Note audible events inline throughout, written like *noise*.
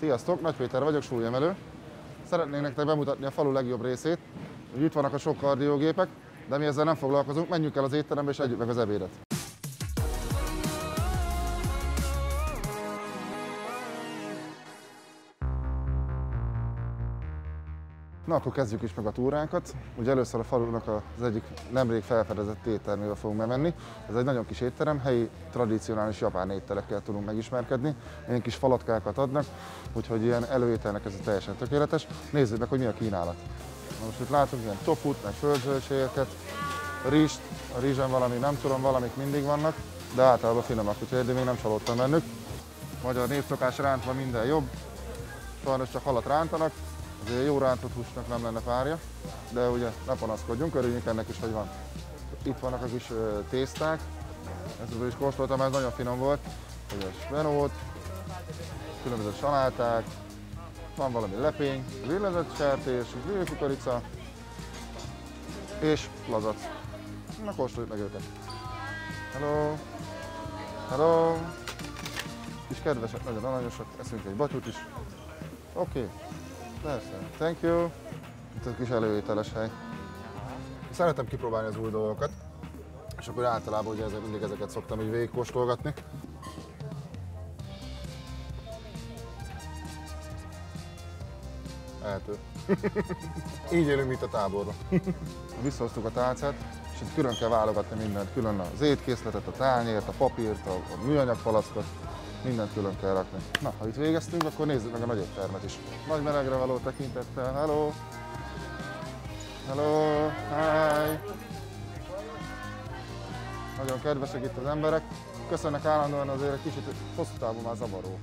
Sziasztok, Nagy Péter vagyok, súlyemelő. Szeretnénk nektek bemutatni a falu legjobb részét. Itt vannak a sok kardiógépek, de mi ezzel nem foglalkozunk, menjünk el az étterembe és együtt meg az ebédet. Na, akkor kezdjük is meg a túránkat. Ugye először a falunak az egyik nemrég felfedezett éttermével fogunk bemenni. Ez egy nagyon kis étterem, helyi tradicionális japán ételekkel tudunk megismerkedni. Ilyen kis falatkákat adnak, úgyhogy ilyen előételnek ez teljesen tökéletes. Nézzük meg, hogy mi a kínálat. Na most itt látunk ilyen toput, meg földzsöltségeket, rizst, a rizsen valami, nem tudom, valamik mindig vannak, de általában finomak, úgyhogy eddig még nem csalódtam bennük. Magyar népszokás rántva minden jobb, sajnos csak halat rántanak, azért jó rántott húsnak nem lenne párja, de ugye ne panaszkodjunk, örüljünk ennek is, hogy van. Itt vannak a kis tészták, ezt is kóstoltam, ez nagyon finom volt. Ugye svenót, különböző saláták, van valami lepény, grillezett sertés, grillkukorica és lazac. Na kóstoljuk meg őket. Hello! Hello! Kis kedvesek, nagyon aranyosak, eszünk egy batyút is. Oké. Okay. Persze. Thank you. Itt a kis előételes hely. Szeretem kipróbálni az új dolgokat, és akkor általában ugye ezek, mindig ezeket szoktam így végigkóstolgatni. Eltő. *laughs* így élünk, mint a táborban. *laughs* Visszahoztuk a tálcát, és itt külön kell válogatni mindent, külön az étkészletet, a tányért, a papírt, a, a műanyag palackot, mindent külön kell rakni. Na, ha itt végeztünk, akkor nézzük meg a nagy éttermet is. Nagy melegre való tekintettel. Hello! Hello! Hi! Nagyon kedvesek itt az emberek. Köszönnek állandóan azért egy kicsit hosszú távon már zavaró.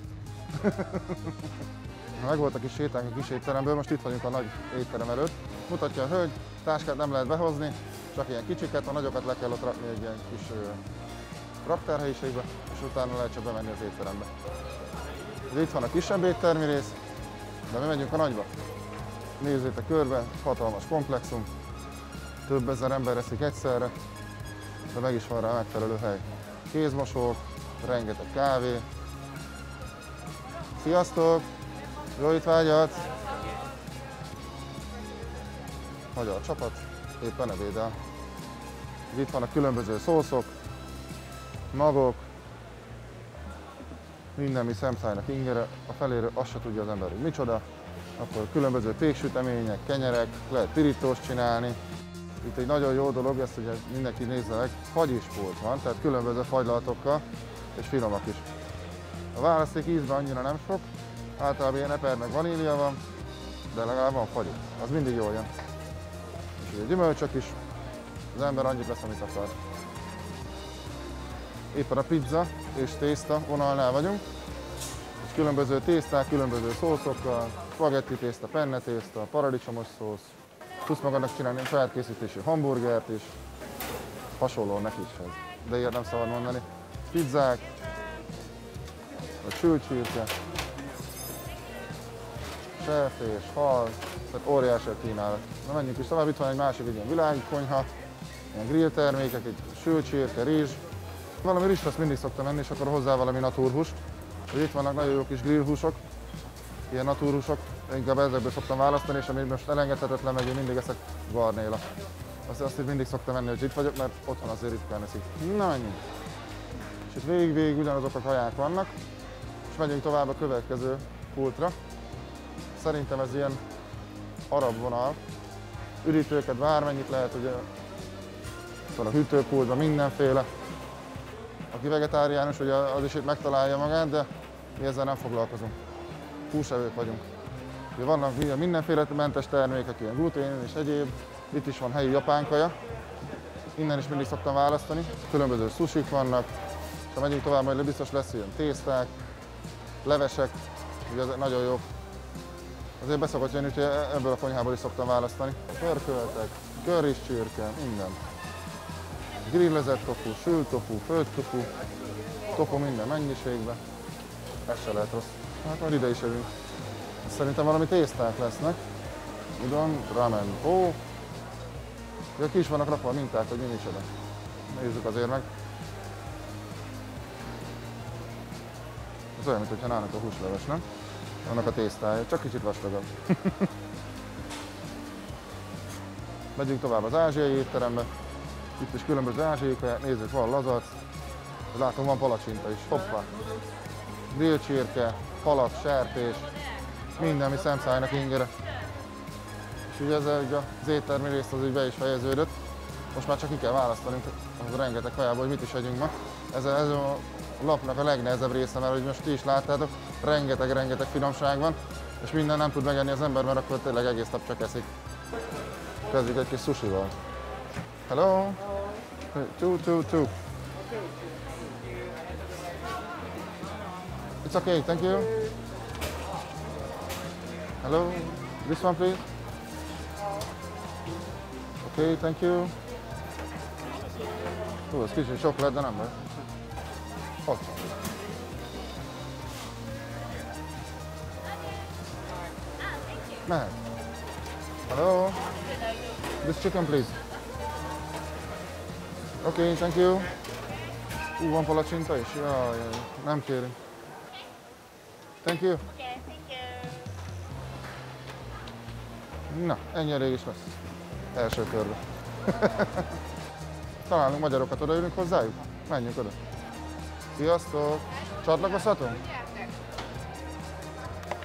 *laughs* Meg volt a kis sétánk a kis étteremből, most itt vagyunk a nagy étterem előtt. Mutatja a hölgy, táskát nem lehet behozni, csak ilyen kicsiket, a nagyokat le kell ott rakni egy ilyen kis raktárhelyiségbe, és utána lehet csak bemenni az étterembe. De itt van a kisebb éttermi rész, de mi megyünk a nagyba. Nézzétek körbe, hatalmas komplexum, több ezer ember eszik egyszerre, de meg is van rá megfelelő hely. Kézmosók, rengeteg kávé. Sziasztok! Jó étvágyat! Magyar csapat, éppen ebédel. Itt vannak különböző szószok, magok, minden, mi szemszájnak ingere, a feléről azt se tudja az ember, hogy micsoda. Akkor különböző péksütemények, kenyerek, lehet pirítós csinálni. Itt egy nagyon jó dolog, ezt ugye mindenki nézze meg, fagyispult van, tehát különböző fagylatokkal, és finomak is. A választék ízben annyira nem sok, általában ilyen eper meg vanília van, de legalább van fagy. Az mindig jól jön. És ugye gyümölcsök is, az ember annyit vesz, amit akar éppen a pizza és tészta vonalnál vagyunk. És különböző tészták, különböző szószokkal, spagetti tészta, penne tészta, paradicsomos szósz. Tudsz magadnak csinálni saját készítésű hamburgert is, hasonló neki is ez. De ilyet nem szabad mondani. Pizzák, vagy sült csirke, sertés, hal, tehát óriási a kínálat. Na menjünk is tovább, itt van egy másik egy ilyen világi konyha, ilyen grill termékek, egy sült csirke, rizs, valami rizst mindig szoktam menni, és akkor hozzá valami naturhúst. Itt vannak nagyon jó kis grillhúsok, ilyen naturhúsok, inkább ezekből szoktam választani, és ami most elengedhetetlen, meg én mindig eszek garnéla. Azt, azt mindig szoktam menni, hogy itt vagyok, mert otthon azért ritkán eszik. Na ennyi. És itt végig-végig ugyanazok a kaják vannak, és megyünk tovább a következő pultra. Szerintem ez ilyen arab vonal. Üdítőket bármennyit lehet, ugye szóval a hűtőpultban mindenféle, aki vegetáriánus, hogy az is itt megtalálja magát, de mi ezzel nem foglalkozunk. Húsevők vagyunk. Ugye vannak mindenféle mentes termékek, ilyen glutén és egyéb. Itt is van helyi japán kaja. Innen is mindig szoktam választani. Különböző susik vannak. Ha megyünk tovább, majd biztos lesz ilyen tészták, levesek, ugye ezek nagyon jók. Azért beszokott jönni, hogy ebből a konyhából is szoktam választani. Pörköltek, körris csirke, minden grillezett tofu, sült tofu, főtt tofu, tofu minden mennyiségben. Ez se lehet rossz. Hát majd ide is jövünk. Szerintem valami tészták lesznek. Udon, ramen, ó. Ja, ki is vannak rakva a minták, hogy mi micsoda. Nézzük azért meg. Ez olyan, mintha nálunk a húsleves, nem? annak a tésztája, csak kicsit vastagabb. *laughs* Megyünk tovább az ázsiai étterembe. Itt is különböző ázsiai kaják, nézzük, van lazac. Látom, van palacsinta is, hoppá. Grillcsirke, halat, sertés, minden, ami szemszájnak ingere. És ugye ugye az éttermi részt az úgy be is fejeződött. Most már csak ki kell választanunk az rengeteg kajából, hogy mit is együnk ma. Ez, a- ez a lapnak a legnehezebb része, mert hogy most ti is láttátok, rengeteg-rengeteg finomság van, és minden nem tud megenni az ember, mert akkor tényleg egész nap csak eszik. Kezdjük egy kis sushival. Hello? Two, two, two. It's okay, thank you. Hello? This one, please. Okay, thank you. Kicsit sok lett, de nem baj. Ott van. Mehet. Hello? This chicken, please. Okay, thank you. Ú, van palacsinta is? Jaj, jaj, nem kérünk. Thank you. Okay, thank you. Na, ennyi elég is lesz. Első körbe. *laughs* Találunk magyarokat, odaülünk hozzájuk? Menjünk oda. Sziasztok! Csatlakozhatunk?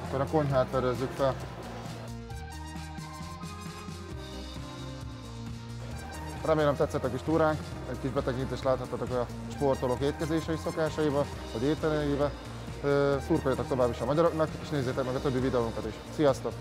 Akkor a konyhát fedezzük fel. Remélem tetszett a kis túránk, egy kis betekintést láthattatok a sportolók étkezései szokásaiba, vagy ételeibe. Szurkoljatok tovább is a magyaroknak, és nézzétek meg a többi videónkat is. Sziasztok!